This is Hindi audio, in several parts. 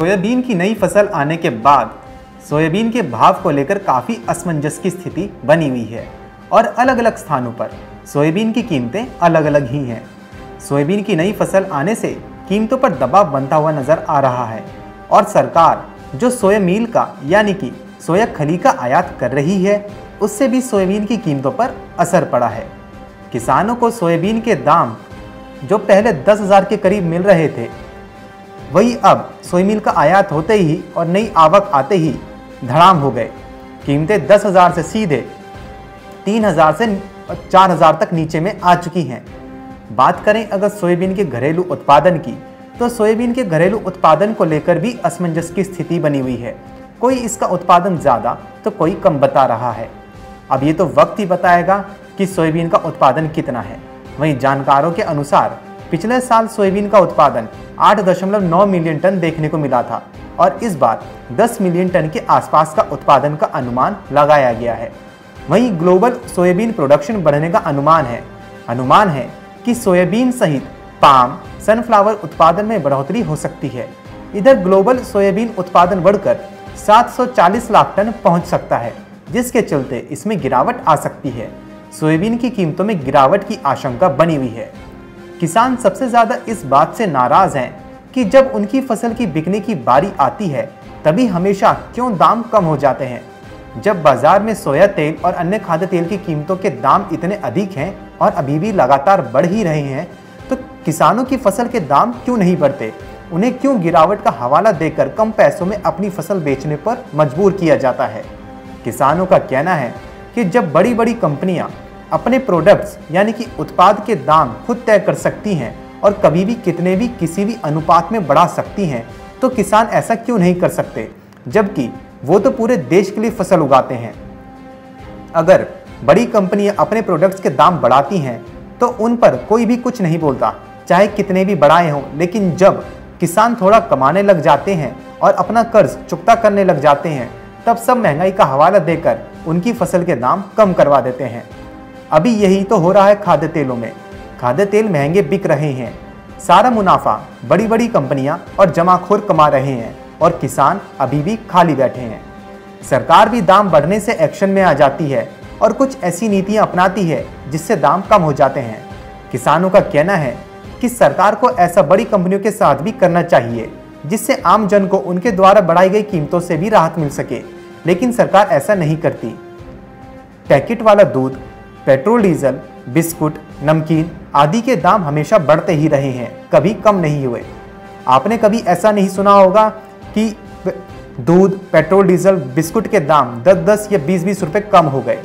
सोयाबीन की नई फ़सल आने के बाद सोयाबीन के भाव को लेकर काफ़ी असमंजस की स्थिति बनी हुई है और अलग अलग स्थानों पर सोयाबीन की कीमतें अलग अलग ही हैं। सोयाबीन की नई फ़सल आने से कीमतों पर दबाव बनता हुआ नज़र आ रहा है और सरकार जो सोया मील का, यानी कि सोया खली का आयात कर रही है, उससे भी सोयाबीन की कीमतों पर असर पड़ा है। किसानों को सोयाबीन के दाम, जो पहले दस हज़ार के करीब मिल रहे थे वही अब सोयाबीन का आयात होते ही और नई आवक आते ही धड़ाम हो गए। कीमतें दस हज़ार से सीधे तीन हज़ार से चार हज़ार तक नीचे में आ चुकी हैं। बात करें अगर सोयाबीन के घरेलू उत्पादन की तो सोयाबीन के घरेलू उत्पादन को लेकर भी असमंजस की स्थिति बनी हुई है। कोई इसका उत्पादन ज़्यादा तो कोई कम बता रहा है। अब ये तो वक्त ही बताएगा कि सोयाबीन का उत्पादन कितना है। वहीं जानकारों के अनुसार पिछले साल सोयाबीन का उत्पादन 8.9 मिलियन टन देखने को मिला था और इस बार 10 मिलियन टन के आसपास का उत्पादन का अनुमान लगाया गया है। वहीं ग्लोबल सोयाबीन प्रोडक्शन बढ़ने का अनुमान है। अनुमान है कि सोयाबीन सहित पाम, सनफ्लावर उत्पादन में बढ़ोतरी हो सकती है। इधर ग्लोबल सोयाबीन उत्पादन बढ़कर 740 लाख टन पहुँच सकता है, जिसके चलते इसमें गिरावट आ सकती है। सोयाबीन की कीमतों में गिरावट की आशंका बनी हुई है। किसान सबसे ज़्यादा इस बात से नाराज़ हैं कि जब उनकी फ़सल की बिकने की बारी आती है, तभी हमेशा क्यों दाम कम हो जाते हैं? जब बाज़ार में सोया तेल और अन्य खाद्य तेल की कीमतों के दाम इतने अधिक हैं और अभी भी लगातार बढ़ ही रहे हैं तो किसानों की फ़सल के दाम क्यों नहीं बढ़ते? उन्हें क्यों गिरावट का हवाला देकर कम पैसों में अपनी फ़सल बेचने पर मजबूर किया जाता है? किसानों का कहना है कि जब बड़ी बड़ी कंपनियाँ अपने प्रोडक्ट्स यानी कि उत्पाद के दाम खुद तय कर सकती हैं और कभी भी कितने भी किसी भी अनुपात में बढ़ा सकती हैं तो किसान ऐसा क्यों नहीं कर सकते? जबकि वो तो पूरे देश के लिए फ़सल उगाते हैं। अगर बड़ी कंपनियाँ अपने प्रोडक्ट्स के दाम बढ़ाती हैं तो उन पर कोई भी कुछ नहीं बोलता, चाहे कितने भी बढ़ाए हों, लेकिन जब किसान थोड़ा कमाने लग जाते हैं और अपना कर्ज चुकता करने लग जाते हैं, तब सब महँगाई का हवाला देकर उनकी फ़सल के दाम कम करवा देते हैं। अभी यही तो हो रहा है खाद्य तेलों में। खाद्य तेल महँगे बिक रहे हैं। सारा मुनाफा बड़ी बड़ी कंपनियाँ और जमाखोर कमा रहे हैं और किसान अभी भी खाली बैठे हैं। सरकार भी दाम बढ़ने से एक्शन में आ जाती है और कुछ ऐसी नीतियाँ अपनाती है जिससे दाम कम हो जाते हैं। किसानों का कहना है कि सरकार को ऐसा बड़ी कंपनियों के साथ भी करना चाहिए, जिससे आम जन को उनके द्वारा बढ़ाई गई कीमतों से भी राहत मिल सके, लेकिन सरकार ऐसा नहीं करती। पैकेट वाला दूध पेट्रोल, डीजल, बिस्कुट, नमकीन आदि के दाम हमेशा बढ़ते ही रहे हैं, कभी कम नहीं हुए। आपने कभी ऐसा नहीं सुना होगा कि दूध, पेट्रोल, डीजल, बिस्कुट के दाम 10-10 या 20-20 रुपए कम हो गए।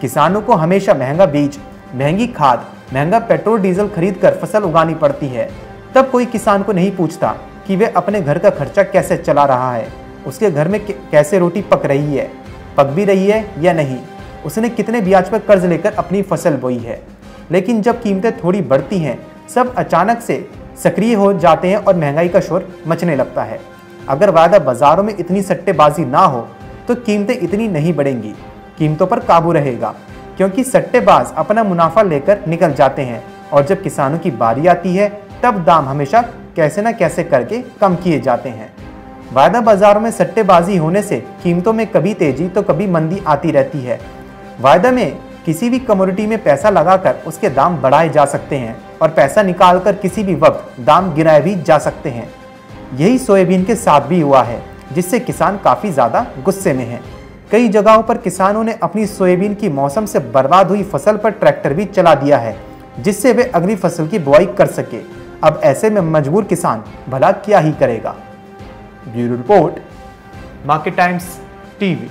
किसानों को हमेशा महँगा बीज, महँगी खाद, महँगा पेट्रोल, डीजल खरीद कर फ़सल उगानी पड़ती है। तब कोई किसान को नहीं पूछता कि वे अपने घर का खर्चा कैसे चला रहा है, उसके घर में कैसे रोटी पक रही है, पक भी रही है या नहीं। उसने कितने ब्याज पर कर्ज लेकर अपनी फ़सल बोई है। लेकिन जब कीमतें थोड़ी बढ़ती हैं, सब अचानक से सक्रिय हो जाते हैं और महँगाई का शोर मचने लगता है। अगर वायदा बाजारों में इतनी सट्टेबाजी ना हो तो कीमतें इतनी नहीं बढ़ेंगी। कीमतों पर काबू रहेगा, क्योंकि सट्टेबाज अपना मुनाफा लेकर निकल जाते हैं और जब किसानों की बारी आती है, तब दाम हमेशा कैसे न कैसे करके कम किए जाते हैं। वायदा बाजारों में सट्टेबाजी होने से कीमतों में कभी तेज़ी तो कभी मंदी आती रहती है। वायदा में किसी भी कमोडिटी में पैसा लगाकर उसके दाम बढ़ाए जा सकते हैं और पैसा निकालकर किसी भी वक्त दाम गिराए भी जा सकते हैं। यही सोयाबीन के साथ भी हुआ है, जिससे किसान काफ़ी ज़्यादा गुस्से में हैं। कई जगहों पर किसानों ने अपनी सोयाबीन की मौसम से बर्बाद हुई फ़सल पर ट्रैक्टर भी चला दिया है, जिससे वे अगली फ़सल की बुआई कर सके। अब ऐसे में मजबूर किसान भला क्या ही करेगा। Bureau report, Market Times TV.